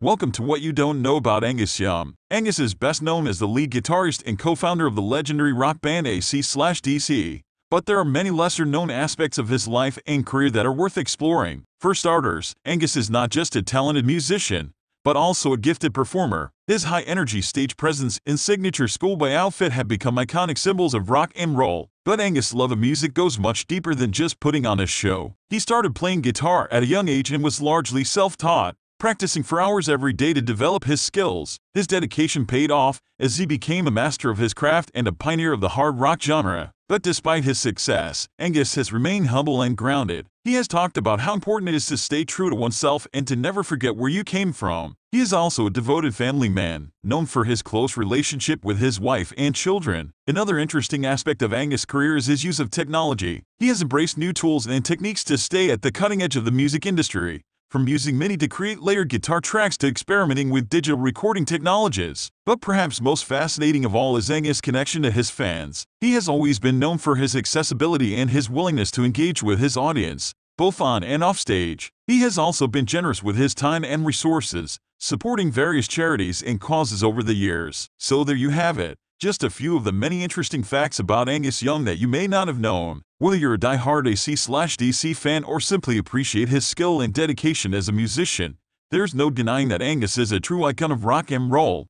Welcome to What You Don't Know About Angus Young. Angus is best known as the lead guitarist and co-founder of the legendary rock band AC/DC. But there are many lesser-known aspects of his life and career that are worth exploring. For starters, Angus is not just a talented musician, but also a gifted performer. His high-energy stage presence and signature schoolboy outfit have become iconic symbols of rock and roll. But Angus' love of music goes much deeper than just putting on a show. He started playing guitar at a young age and was largely self-taught practicing for hours every day to develop his skills. His dedication paid off as he became a master of his craft and a pioneer of the hard rock genre. But despite his success, Angus has remained humble and grounded. He has talked about how important it is to stay true to oneself and to never forget where you came from. He is also a devoted family man, known for his close relationship with his wife and children. Another interesting aspect of Angus' career is his use of technology. He has embraced new tools and techniques to stay at the cutting edge of the music industry from using MIDI to create layered guitar tracks to experimenting with digital recording technologies. But perhaps most fascinating of all is Angus' connection to his fans. He has always been known for his accessibility and his willingness to engage with his audience, both on and off stage. He has also been generous with his time and resources, supporting various charities and causes over the years. So there you have it. Just a few of the many interesting facts about Angus Young that you may not have known. Whether you're a die-hard AC/DC fan or simply appreciate his skill and dedication as a musician, there's no denying that Angus is a true icon of rock and roll.